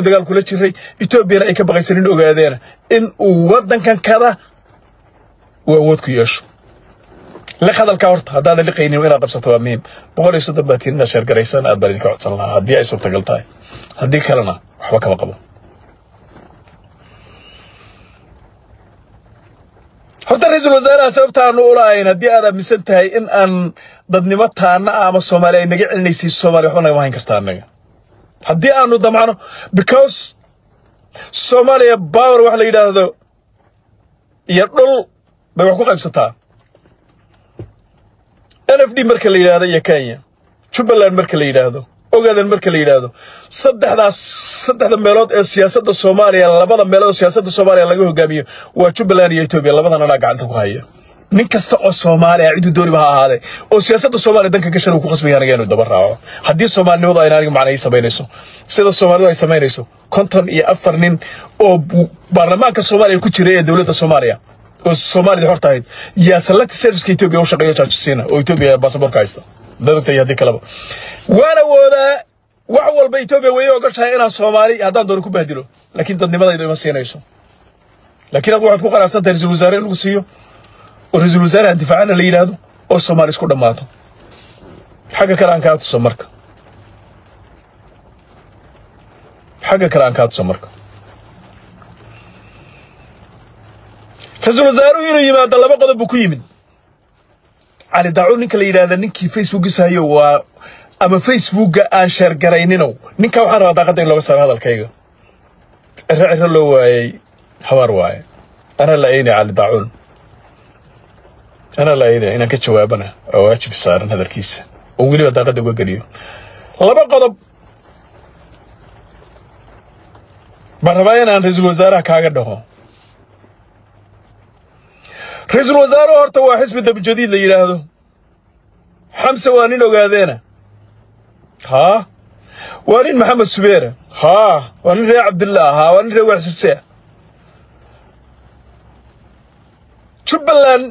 dagaal kula jiray etoobiyana ay ka baqaysanin ogaadeen in uu waddankan kada uu awood ku yeesho. Liq hadalkaa horta haddaadan liqaynin inaad qabsato waa muhiim. Boqol iyo soddon baatiin inaad sheergaraysan aad baan idinka codsan lahaa haddii ay suurtagal tahay. Haddii kalena waxba kama qabo. Horta ra'iisul wasaaraha sababta aanu ulahayn haddii aad aaminsan tahay in aan dadnimo taana ama soomaali ay naga celinaysay soomaaliya waxba nagama hayn kartaa annaga haddii aanu damcno because soomaaliya power wax la yidhaahdo iyo dhul bay wax ku qaybsataa. N f d marka la yidhaahdo iyo kenya jubbaland marka la yidhaahdo ogaadan marka la yidhaahdo saddexdaas saddexda meelood ee siyaasadda soomaaliya labada meelood oo siyaasadda soomaaliya laga hogaamiyo waa jubbaland iyo etoobiya labadan anaa gacanta ku haya nin kasta oo soomaali ah ciduu dooniba ha ahaadee? Oo siyaasadda soomaaliya danka gashan uu ku qasbaya aniga inuu daba raaco. Haddii soomaalinimadu ayna aniga macna ii samaynayso sida soomaalidu ay samaynayso konton iyo afar nin oo baarlamaanka soomaaliya ku jiray ee dowladda soomaaliya oo soomaalida horta ahayd yaa selected serviceka etoobiya u shaqeeyo jaajisiina oo etoobiya baasaboorka haysta. Dadogta haddii kaleba waan awoodaa wax walba etoobiya way ogashahay inaan soomaali haddaan doono ku bahdilo laakiin dadnimadayda ima siinayso. Laakiin ad waxaad ku qanacsan ra'iisul wasaare in lagu siiyo oo ra'iisul wasaaraha difaacana la yidhaahdo oo soomaali isku dhammaato. Xagga kale aan kaa tuso marka. Xagga kale aan kaa tuso marka. Ra'iisul wasaaruhu inuu yimaado laba qodob buu ku yimid. Cali daacuun ninka la yidhaahda ninkii facebookiisa hayo waa ama facebookga aan sheergarayninow ninkaa waxaan rabaa daaqadda in looga saaro hadalkayga. Ciro ciro loo waayey habaar waaye anaa la aynaya cali daacuun anaa la aynaya inaan ka jawaabana oo waajib saaran hadalkiisa. Oo weliba daaqadda uga geliyo. Laba qodob. Baan rabaa inaan ra'iisul wasaaraha kaaga dhaho? Ra'iisul wasaaruhu horta waa xisbi dabjadiid la yidhaahdo. Xamse waa nin ogaadeena. Haa waa nin maxamed subeere haa waa nin reer cabdillah. Haa waa nin reer waxsirse jubbaland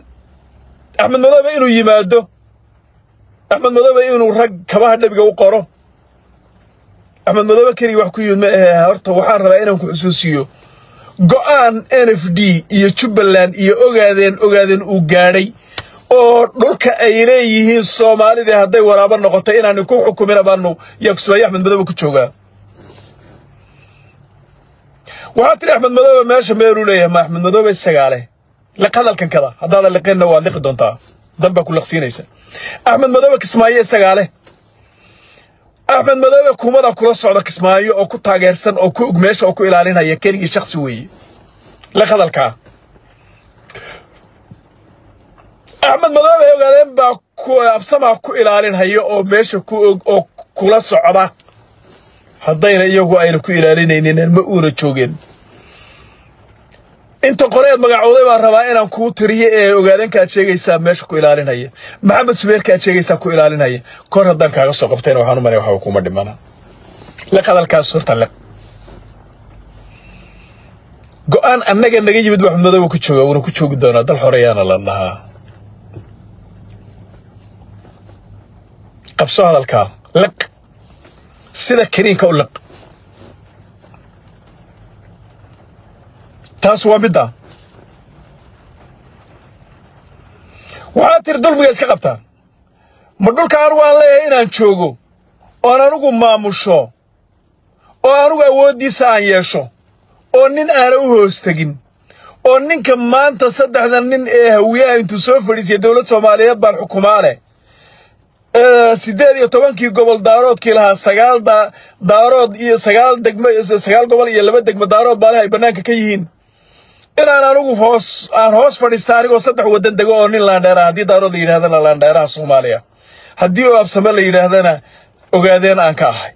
axmed madoobe inuu yimaado axmed madoobe inuu rag kabaha dhabiga u qoro. Axmed madoobe keligii wax ku yimid ma ahe horta waxaan rabaa inaan ku xusuusiyo. Go'aan n f d iyo jubbaland iyo ogaadeen ogaadeen uu gaadhay oo dhulka ay leeyihiin soomaalidii hadday waraabo noqotay inaanu ku xukumina baanu yaa kusmaayo axmed madoobe ku joogaa. Waxaa tiri axmed madoobe meesha meeluu leeyahay ma axmed madoobe isagaa leh? liq hadalkan kada haddaadan liqinna waad liqi doontaa dan baa ku liqsiinaysa axmed madoobe kismaayo isagaa leh axmed madoobe kumada kula socda kismaayo oo ku taageersan oo ku og meesha oo ku ilaalinaya keligii shaksi weeye liq hadalkaa axmed madoobe ogaadeen baa absamaa ku ilaalinhaya oo meesha ku og oo kula socda. Haddayna iyagu ayna ku ilaalinaynin ma uuna joogeen inta qoreed magacooday baan rabaa inaan kuu tiriyo ee ogaadeenka aad sheegaysaa meesha ku ilaalinhaya maxamed subeerka aad sheegaysaa ku ilaalinhaya kor haddaan kaaga soo qabtayna waxaan u malaya waxba kuma dhimana. Liq hadalkaas horta go'aan annaga naga yimid waxmed madoobe ku jooga wuuna ku joogi doonaa dal xoreyaana la dhahaa qabso hadalkaa liq sida kaniinka u liq taas waa midda waxaad tiri dulmiga iska qabtaa ma dhulka anugu aan leeyahay inaan joogo oon anugu maamusho oo anugu awooddiisa aan yeesho oo nin aana u hoos tegin oo ninka maanta saddexda nin ee hawiyaha intuu soo fadhiisaya dowlad soomaaliyeed baan xukumaa leh siddeed iyo tobankii gobol daaroodkii lahaa sagaal daarood iyo sagaal degmo sagaal gobol iyo laba degmo daarood baa leh ay bannaanka ka yihiin inaan anugu hoos aan hoos fadhiista anigoo saddex waddan dego oo nin laandheeraha haddii daarood la yidhahdana laandheeraha soomaaliya. Haddii oo absame la yidhaahdana ogaadeen aan ka ahay.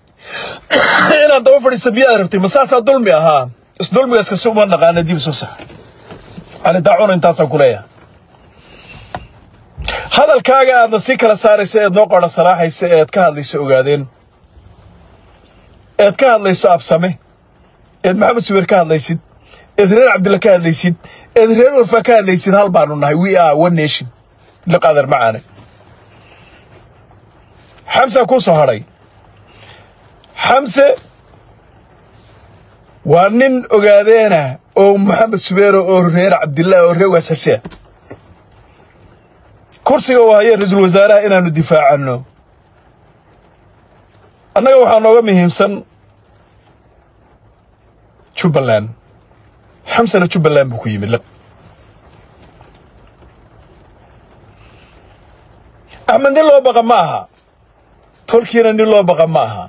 Inaan daba fadhiista miyaad rabtay? Ma saasaa dulmi ahaa? Isdulmigaas kasi uma naqaana dib soo sax cali daacuna intaasaan ku leeyahay. Hadalkaaga aadna si kala saaraysa eed noo qora salaaxaysa eed ka hadlayso ogaadeen. Eed ka hadlayso absame. Eed maxamed subeer ka hadlaysid eed reer cabdilla ka hadlaysid eed reer warfa ka hadlaysid hal baanu nahay. We are one nation. Liqaadar macaane xamsa kuu soo hadhay xamse waa nin ogaadeena oo maxamed subeero oo reer cabdillaah oo reer waasasha kursiga uu haya ra'iisul wasaaraha inaannu difaacanno annaga waxaa nooga muhiimsan jubbaland xamsana jubbaland buu ku yimid axmed nin loo baqa ma aha. Tolkiina nin loo baqa ma aha.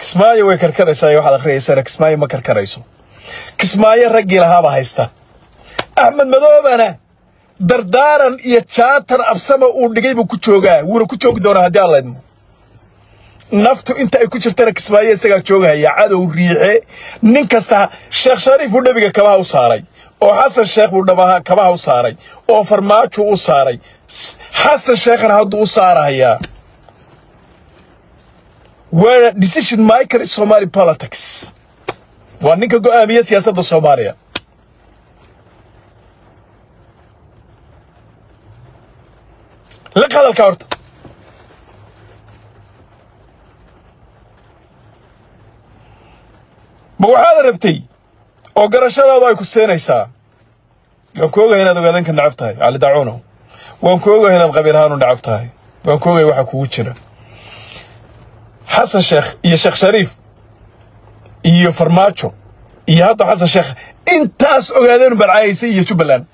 Kismaayo way karkaraysaa waxaad akhriyaysana kismaayo ma karkarayso. Kismaayo raggii lahaaba haysta. Axmed madoobana dardaaran iyo jaatar absama uu dhigay buu ku joogaa. Wuuna ku joogi doonaa haddii aan laydmo naftu inta ay ku jirtana kismaayo isagaa joogahaya cadow riixe nin kasta sheekh shariif buu nebiga kabaha u saaray oo xasan sheekh buu dhabaha kabaha u saaray oo farmaajo u saaray. Xasan sheekhna hadduu u saarahayaa. Waa decision maker somali politics. Waa ninka go'aamiya siyaasadda soomaaliya. Liq hadalka horta ma waxaad rabtay oo garashadaadu ay ku seenaysaa? Waan ku ogahay inaad ogaadanka necab tahay. Cali dacuuno waan ku ogahay inaad qabiil ahaan u necab tahay. Waan ku ogahay waxa kugu jira. Xasan sheekh iyo sheekh shariif iyo farmaajo iyo hadda xasan sheekh intaas ogaadeenu balcayaysay iyo jubbaland.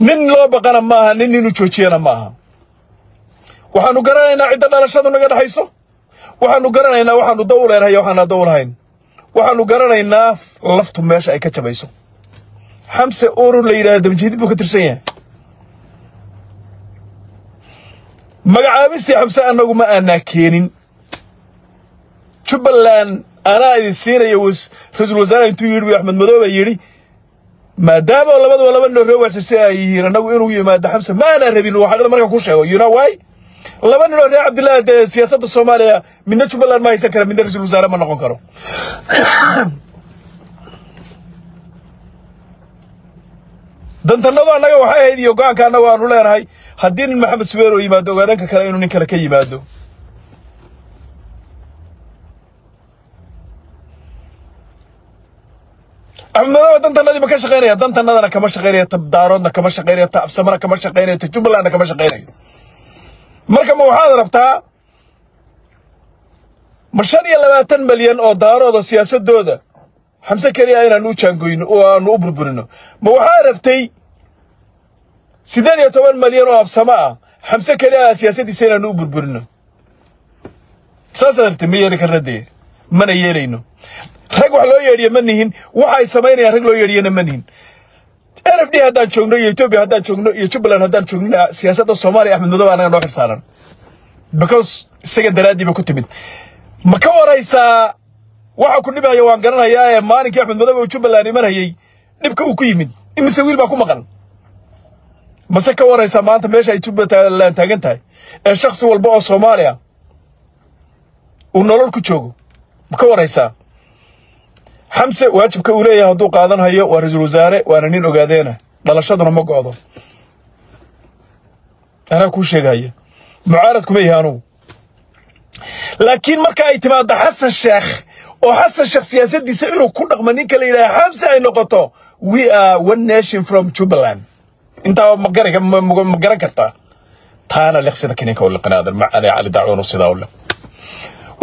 Nin loo baqana maaha nin inuu joojiyana maaha waxaanu garanaynaa cidda dhalashadu naga dhexayso waxaanu garanaynaa waxaanu daw leenahay waxaana daw lahayn waxaanu garanaynaa laftu meesha ay ka jabayso. Xamse urur la yidhahda damjiidid buu ka tirsan yahay. Magacaabistii xamse annagu ma aanaa keenin. Jubbaland anaa idin siinaya ra'iisul wasaare intuu yidhi axmed madooba yidhi maadaama labaduba laba nin oo reer waasase ay yihiin annagu inuu yimaado xamse ma aanaa rabin waxaaqda marka ku sheego you know why laba nin oo reer cabdillaah dee siyaasadda soomaaliya midna jubbaland ma haysan kara midna ra'iisul wasaare ma noqon karo. Dantannadu annaga waxay ahayd iyo go'aanka annagu aanu leenahay haddii nin maxamed subeer oo yimaado ogaadanka kale inuu nin kale ka yimaado. Axmed madoobe dantannadii ma ka shaqaynaya dantannadana kama shaqaynaya ta daaroodna kama shaqaynaya ta absamana kama shaqaynayo ta jubbalandna kama shaqaynayo marka ma waxaad rabtaa ma shan iyo labaatan malyan oo daarooda siyaasadooda xamse keliya inaanu u jaangoyno oo aanu u burburino. Ma waxaa rabtay siddeed iyo toban malyan oo absamo ah xamse keliya siyaasaddiisa inaanu u burburino? Saasaad rabtay ma yeeli karna dee? Mana yeelayno rag wax loo yeedhiya ma nihin. Waxa ay samaynayaan rag loo yeedhiyana ma nihin n f d haddaan joogno iyo etoobiya haddaan joogno iyo jubbaland haddaan joogno siyaasadda soomaaliya axmed madobe anaga noo xirsaaran because isaga daraaddii ba ku timid. Ma ka waraysaa waxa ku dhibaya waan garanayaa ee maalinkii axmed madobe uu jubbaland imanayay dhibka uu ku yimid. Imise wiil baa ku maqan. Mase ka waraysaa maanta meesha ay jubbaland taagan tahay ee shakhsi walba oo soomaaliya uu nolol ku joogo. Ma ka waraysaa xamse waajibka uu leeyahay hadduu qaadan hayo waa ra'iisul wasaare waana nin ogaadeena. Dhalashaduna ma go'do. Anaa kuu sheegahaya mucaarad kuma yahi anugu. Laakiin marka ay timaaddo xasan sheekh oo xasan sheekh siyaasaddiisa inuu ku dhaqmo ninka la yidhaha xamse ay noqoto we are one nation from jubbaland intaa ma garan kartaa? Taana liq sida kininka u liqinaadan macane cali dacwanu sidaa u liq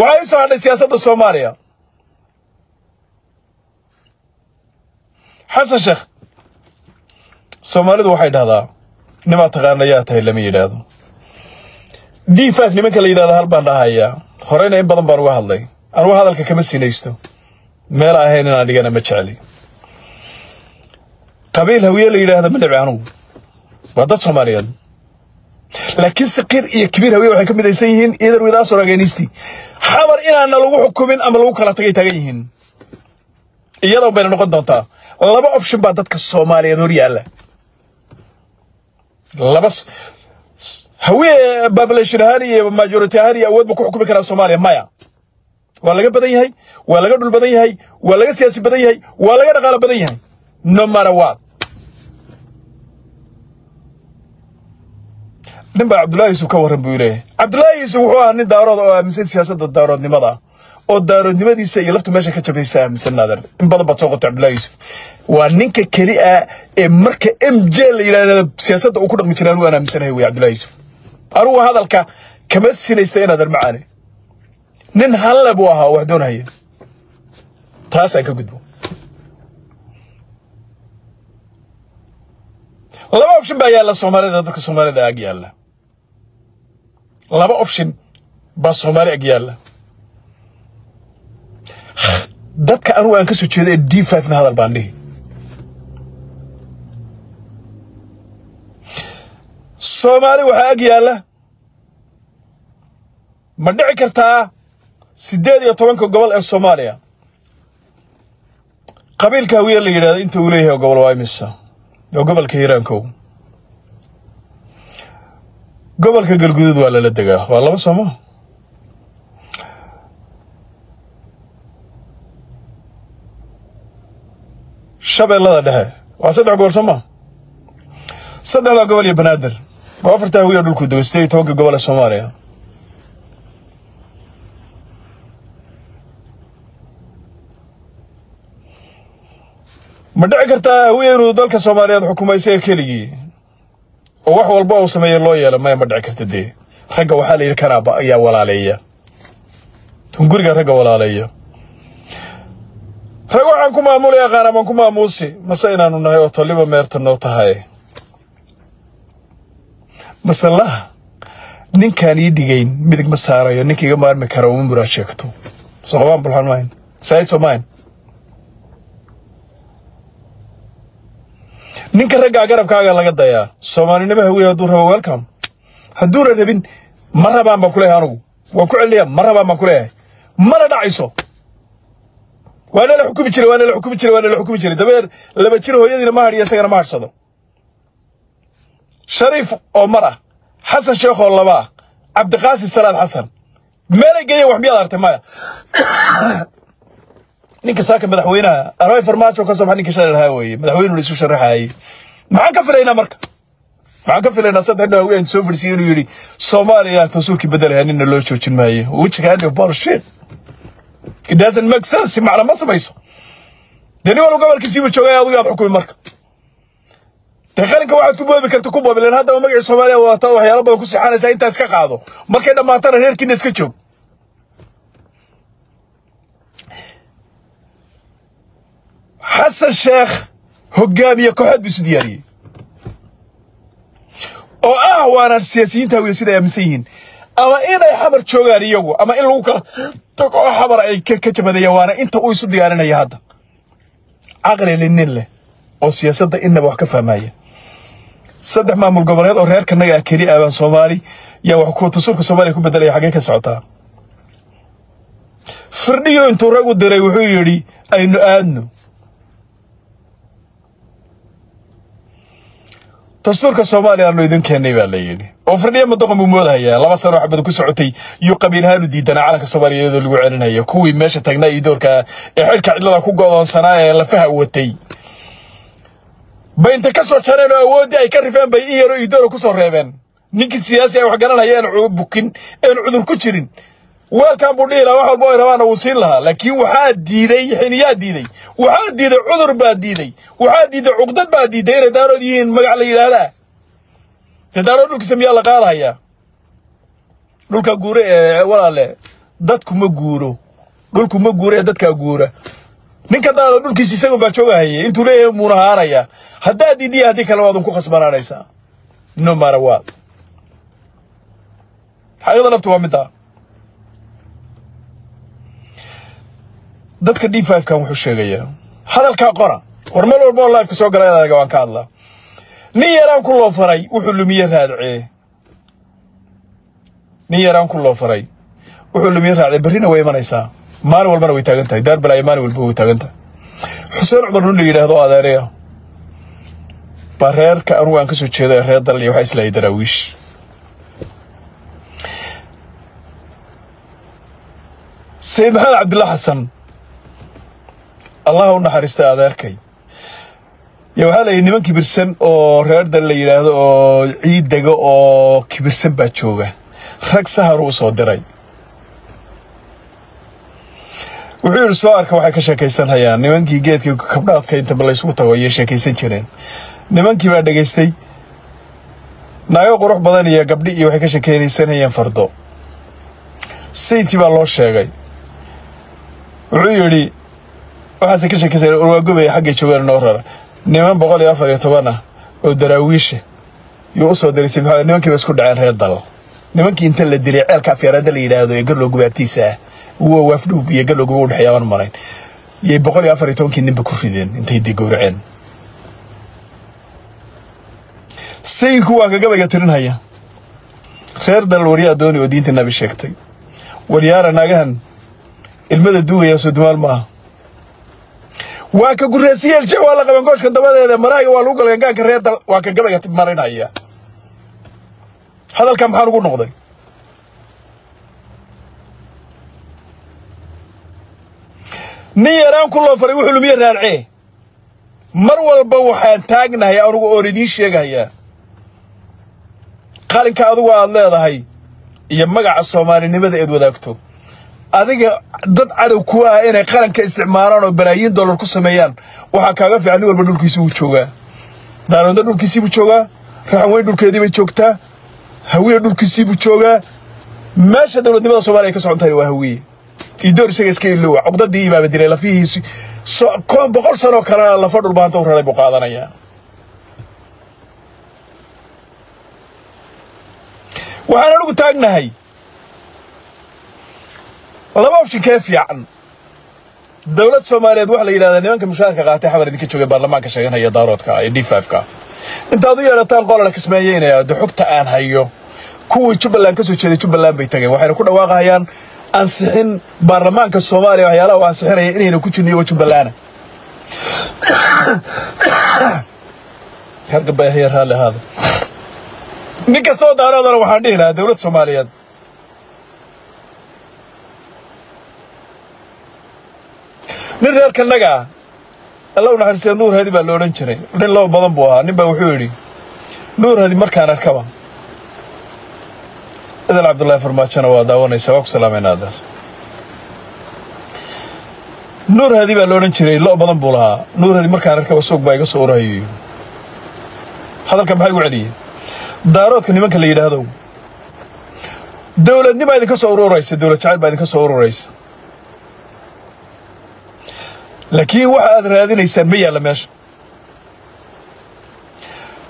waxay u soo hadhay siyaasadda soomaaliya xasan sheekh soomaalidu waxay dhahdaa nimaa taqaana yaa tahay lama yidhaahdo. D five nimanka la yidhahdo hal baan dhahayaa horeyna in badan baan uga hadlay. Anugu hadalka kama sinaysto meel ahayn inaan dhigana ma jecli. Qabiil hawiye la yidhaahdo ma dhibci anugu. Waa dad soomaaliyeed. Laakiin saqiir iyo kabiir hawiye waxay ka midaysan yihiin either with us or against xamar inaana lagu xukumin ama lagu kala tagay taagan yihiin. Iyadoo bayna noqon doontaa laba option baa dadka soomaaliyeed hor yaalla. Laba hawiye population ahaan iyo majority ahaan iyo awood ba ku xukumi karaa soomaaliya maya. Waa laga badan yahay waa laga dhul badan yahay waa laga siyaasi badan yahay waa laga dhaqaalo badan yahay. No matter what. Nin baa cabdullaahi yuusuf ka warran buu leeyahay cabdullaahi yuusuf wuxuu ahaa nin daarood oo aaminsan siyaasadda daaroodnimada. ah oo daaroodnimadiisa iyo laftu meesha ka jabaysa aaminsan naader in badan baad soo qotay cabdullaahi yuusuf. Waa ninka keli ah ee marka m j la yidhahda siyaasadda uu ku dhaqmi jiray anigu aan aaminsanahay wey cabdullaahi yuusuf. Anigu hadalka kama sinaysta inaadan macaane nin halle buu ahaa wax doonhaya taasaan ka gudbo. Laba option baa yaalla soomaalida dadka soomaalida ag yaalla. Laba option baa soomaali ag yaalla dadka anugu aan ka soo jeeda ee d na hadal baan dhihi. Soomaali waxaa ag yaalla. Ma dhici kartaa siddeed iyo tobanka gobol ee soomaaliya? Qabiilka hawiye la yidhahdo inta uu leeyahay gobol waa imisa? Oo gobolka hiiraankow gobolka galguduud waa lala degaa. Waa laba sooma shabeellada dhexe waa saddex gobol sooma saddexdaa gobol iyo banaadir. Waa afartaa hawiya dhulku dego siddeed iyo tobanka gobol ee soomaaliya. Ma dhici kartaa hawiye inuu dalka soomaaliyeed xukumay isaga keligii? Oo wax walba uu sameeye loo yeelo maya ma dhici karta dee. Ragga waxaa la yidhi kanaaba ayaa walaaleeya. Guriga ragga walaaleeya rag waxaan ku maamulaya qaanamaan ku maamuusi mase inaanu nahay oo taliba meerta noo tahay? Masalaha ninkaan ii dhigayn midig ma saarayo ninka iga maarmi kara uma muraad sheegto. Soqobaan bulxan mahayn said soomahayn ninka raggaa garabkaaga laga dayaa. Soomaalinimo hawiye hadduu rabo welcome. Hadduuna rabin ma rabaan baan ku leeyahay anugu. Waan ku celinayaa ma rabaan baan ku leeyahay. Mana dhacayso waana la xukumi jiray waana la xukumi jiray waana la xukumi jiray. Dabeer laba jir hooyadiina ma hadhiyo isagana ma hadhsado shariif oo mar ah xasan sheekh oo laba ah cabdiqaasi salaad xasan. Meelay geeyeen wax miyaad artay maya ninka saaka madaxweynaha armay farmaajo ka soo baxa ninka shalay lahaa weeye. Madaxweynuhu isu sharaxaayey maxaan ka filaynaa marka? Maxaan ka filaynaa saddex nin haween soo fadhisiy inuu yidhi soomaaliya tasuurkii bedelayaa nina loo joojin maayo wejiga andi bullshit it doesn't make sense. Macna ma samayso. Dee nin walba gobolkiisiiba joogay adigu yaad xukumi marka. Dee qalinka waxaad ku boobi karta ku boobi len haddaba magacii soomaaliya wadata waxyaalo badan ku sixanaysaa intaa iska qaado. Markay dhammaatana reerkiina iska joog. Xasan sheekh hogaamiye kooxeed buu isu diyaariyey. Oo ah waana siyaasiyiinta hawiye sida ay aaminsan yihiin. Ama inay xamar joogaan iyagu ama in lagu kala tago oo xamar ay ka jabadayaan waana inta uu isu diyaarinaya hadda. Caqli linin leh oo siyaasadda innaba wax ka fahmaya saddex maamul goboleed oo reerkanaga ah keli aabaan soomaali yaa wax ku tasuurka soomaaliya ku bedelaya xaggee ka socotaa firdhiyo intuu rag u diray wuxuu yidhi aynu aadno dastuurka soomaaliya aanu idin keennay baa la yidhi. Oo firdhiya madoqon buu moodahayaa laba sano waxbada ku socotay iyo qabiilhaanu diidanaa calanka soomaaliya iyadoo lagu celinaya kuwii meesha taagnaa iyo doorka ee xilka cidlada ku go'doonsanaa ee lafaha watay. Bay inta ka soo jareen oo awooddii ay ka rifeen bay in yaroo iidoora ku soo reebeen. Ninkii siyaasi ay wax garanaya bukin een cudur ku jirin weelkan buu dhihi lahaa wax walba ay rabaana wuu siin lahaa. Laakiin waxaa diiday xiniyaa diiday. Waxaa diiday cudur baa diiday. Waxaa diiday cuqdad baa diiday. Inay daarood yihiin magac la yidhaahdaa. Dee daarood dhulkiisa miyaa la qaadahayaa dhulka guure ee walaale dadku ma guuro. Dhulku ma guuro ee dadkaa guura. Ninka daaro dhulkiisa isagun baa joogahayay. Intuu leeyahay muuna haanaya haddaad diidiya haddii kale waadun ku khasbanaanaysaa. No matter what. Xaqiiqda naftu waa middaa dadka d kan wuxuu sheegayaa hadalkaa qora war mal walba oo lifeka soo galay waan ka hadlaa. Nin yaraan ku loo faray wuxuu lumiye raadcee. Nin yaraan ku loo faray wuxuu lumiye raacday berrina way imanaysaa. Maalin walbana way taagan tahay. Daarbalaya maalin walba way taagan tahay. Xuseen cumar nun la yidhaahdo adeeraya baa reerka anugu aan ka soo jeedo ee reer dalal iyo waxaa islaayay daraawiish. Sayid maxamed cabdilla xasan allah u naxariistay adeerkay yo waxaa la yidhi niman kibirsan oo reer dal la yidhaahdo oo ciid dega oo kibirsan baa jooga. Rag saharu u soo diray. Wuxuu yidhi soo arka waxay ka sheekaysan hayaan. Nimankii geedkii kabdhaadka intaba la isugu tago ayay sheekaysan jireen. Nimankii baa dhegaystay naago qurux badan iyo gabdhi iyo waxay ka sheekaysanayeen fardo. Sayidkii baa loo sheegay. Wuxuu yidhi waxaase ka sheekaysan urwaagobaya xaggay joogaan noo rara. Niman boqol iyo afar iyo toban ah oo daraawiisha yuu u soo dirisay maxaa nimankii ba isku dhaceen reer dal. Nimankii inta la dilay ceelka afyaaraada la yidhaahdo ee garlow gubaabtiisa ah uwa waafdhuub iyo galowga u dhexeeya aan marayn. Yay boqol iyo afar iyo tobankii ninba ku rideen intay dee gowraceen sayidku waa kagabayga tirinhaya. Reer dal waryaa dooni oo diinta nabi sheegtay. Waryaara naagahan ilmada duugaya soodumaal maaha waa ka gurreesiyeelshe waa la qaban gooshkan dabadeeda maraaga waa lagu galay gaanka reer dal waa ka gabayga marinaya hadalkaa maxaan ugu noqday? Nin yaraan ku loo faray wuxuu lumiye raarcee. Mar walba waxaan taagnahay anugu oon idiin sheegayaa. Qalinka adugu aad leedahay iyo magaca soomaalinimada eed wadaagto adiga dad cadow ku ah inay qaranka isticmaalaan oo balaayiin dollar ku sameeyaan waxaa kaaga fiican nin walba dhulkiisii buu joogaa. Daaroonda dhulkiisii buu joogaa raxan weyn dhulkeedii bay joogtaa hawiye dhulkiisii buu joogaa. Meesha dowladnimada soomaliya ay ka socon tahay waa hawiye. Idoor isaga iska iloowa. Cuqdadii ibaaba dilay lafihiisi. Boqol sanoo kalena lafa dhulbaanta u raray buu qaadanayaa waxaan anigu taagnahay laba opshinkee fiican. Dowlad soomaaliyeed waxaa la yidhahdaa nimanka mushaarka qaatay xabar idinka joogay baarlamaanka sheeganaya daaroodka ee d fiveka intaad u yeedhataan qolala kismaayeynaya de xogta aan hayo. Kuwii jubbaland ka soo jeeday jubbaland bay tageen. Waxayna ku dhawaaqahayaan ansixin baarlamaanka soomaaliya waxyaalaha uu ansixinaya inayna ku jirno raalli ahaada nin kastoo daaroodana waxaan dhihi lahaa dowlad soomaaliyeed nin reer kannaga ah alla u naxariistee nuur hadi baa la odhan jiray. Nin laba badan buu ahaa nin baa wuxuu yidhi nuur hadi markaan arkaba idal cabdullaahi farmaajona waa daawanaysa waa ku salaamayna adeer nuur hadi baa la odhan jiray lo badan buu lahaa. Nuur hadi markaan arkaba soog baa iga soo urahayo hadalka maxaa igu celiyey daaroodka nimanka la yidhaahdo. Dowladnimaa idinka soo ururaysa dowlad jacayl baa idinka soo ururaysa laakiin waxa aad raadinaysaan ma yaalla meesha.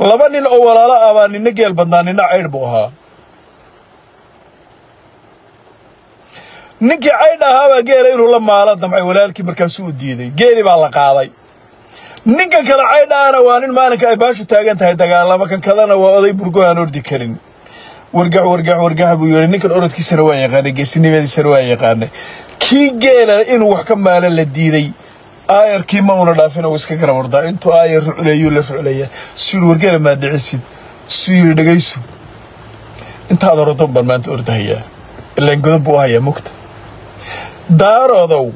Laba nin oo walaalo ah baa ninna geel badnaa ninna caydh buu ahaa. Ninkii caydh ahaabaa geela inuu la maalo damcay walaalkii markaasuu u diiday. Geeli baa la qaaday. Ninkan kale caydh ahana waa nin maalinka ay baashu taagan tahay dagaalamo kan kalena waa oday burgo aan ordi karin. Wargax wargax wargax buu yidhi ninkan orodkiisana waa yaqaanay geesinimadiisana waa yaqaanay. Kii geela inuu wax ka maalo la diiday aayarkii ma una dhaafin uu iska garab ordaa intuu aayar rucleeyuu la rucleeya suyidhi wargeela maa dhicisid? Suu yidhi dhegaysu intaad orodon baan maanta ordahayaa. Ilaan godob buu hayaa mugta daaroodow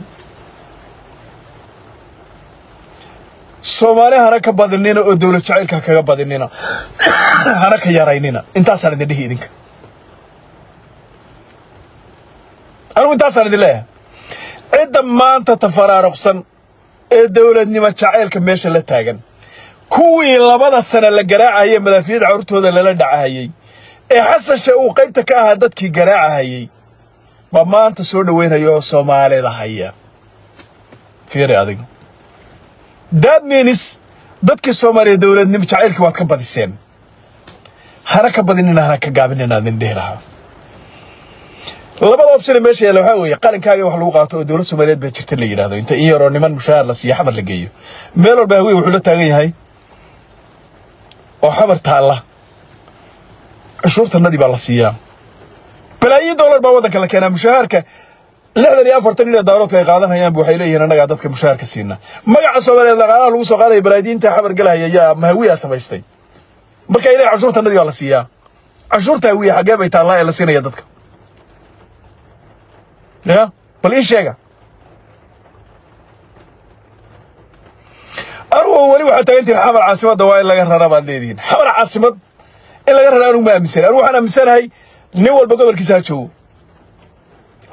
soomaali hana ka badinina oo dowlad jacaylka kaga badinina. Hana ka yaraynina. Intaasaan idin dhihi idinka. Anugu intaasaan idin leeyahay. Cidda maanta tafaraaruqsan ee dowladnimo jacaylka meesha la taagan. Kuwii labada sana la garaacahayey madaafiyada carurtooda lala dhacahayey ee xasashe uu qaybta ka ahaa dadkii garaacahayey baa maanta soo dhoweynaya oo soomaalida haya. Fiiri adiga daad miinis dadkii soomaaliya dowladnimo jacaylkii waad ka badiseen. Hana ka badinina hana ka gaabinina adin dhihi lahaa labada option ee meesha yaalla waxaa weeye qalinkaaga wax lagu qaato oo dowlad soomaaliyeed baa jirta la yidhahdo inta in yaroo niman mushaahar la siiyo xamar la geeyo. Meel walba hawiye wuxuu la taagan yahay oo xamar taalla. Cashuurtanadii baa la siiyaa. Balaayiin doolar baa waddanka la keenaa. Mushaharka lixdan iyo afartan ee daaroodka ay qaadanayaan waxay leeyihiin annagaa dadka mushaharka siina magaca soomaaliyeed dhaqaalaha lagu soo qaadaya balaayiinta xamar galahaya ayaa mahawiyaa samaystay marka ilaa cashuurtanadii baa la siiyaa. Cashuurta hawiya xaggee bay taallaa ee la siinaya dadka ya bal ii sheega anugu weli waxaad taagantihin xamar caasimadda waa in laga raraa baad leedihiin xamar caasimad in laga raraa anugu ma aaminsana anugu waxaan aaminsanahay nin walba gobolkiisa ha joogo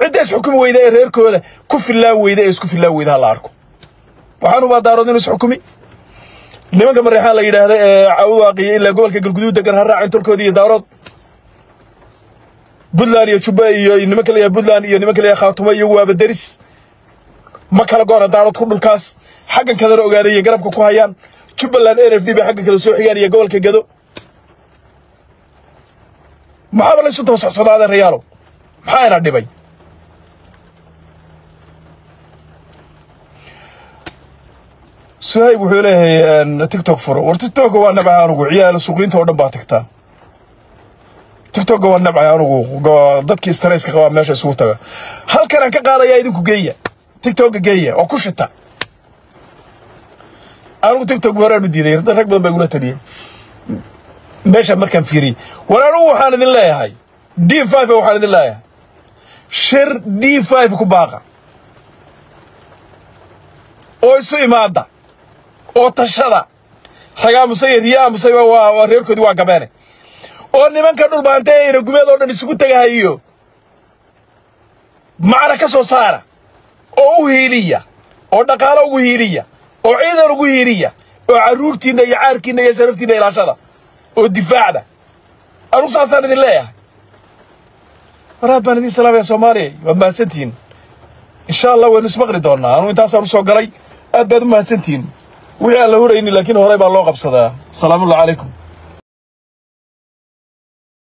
cidda isxukumi weyda ee reerkooda ku fillaan weyda ee isku fillaan weyda ha la arko waxaan ubaa daarood inuu isxukumi nimanka mareexaan la yidhaahda ee cawdaaqiyo ilaa gobolka galguduud degan ha raacin tolkooda iyo daarood puntland iyo jubba iyo nimanka la yidhaha puntland iyo nimanka la yidhaha khaatumo iyo waaba deris ma kala goona daarood ku dhulkaas. Xaggan kalena ogaadaya garabka ku hayaan. Jubbaland n f d bay xaggan kale soo xigaan iyo gobolka gado. Maxaaba laysu daba socsodaaden rayaalow maxaa ina dhibay? Suhayb wuxuu leeyahay tiktok furo. War tiktoka waa nabcahay anugu ciyaal suuqiinta oo dhan baa tagtaa tiktoka waa nabcahay anugu dadkii starayska qabaa meesha isugu taga. Halkanaan ka qaadayaa idinku geeya. Tiktoka geeya oo ku shita. Anugu tiktok horaan u diiday rag badan baa igula taliyey meesha markaan fiiriyey war anugu waxaan idin leeyahay. D five waxaan idin leeyahay. Shir d five ku baaqa. Oo isu imaada. Oo tashada rag aamusay riya aamusay waa reerkoodii waa gabeene oo nimanka dhulbaante ee inagumeed oo dhan isugu tagahayo macna ka soo saara. Oo u hiiliya oo dhaqaalo ugu hiiliya oo ciidan ugu hiiliya oo carruurtiinna iyo caarkiinna iyo sharaftiinna ilaashada oo difaacda. Anugu saasaan idin leeyahay. Waraad baan idin salaamaya soomaaliya waad mahadsantihiin insha allah waynu ismaqli doonnaa. Anugu intaasaan u soo galay aad baad u mahadsantihiin wixii aan la hurayni laakiin horey baa loo qabsadaa. Salaamullahi calaykum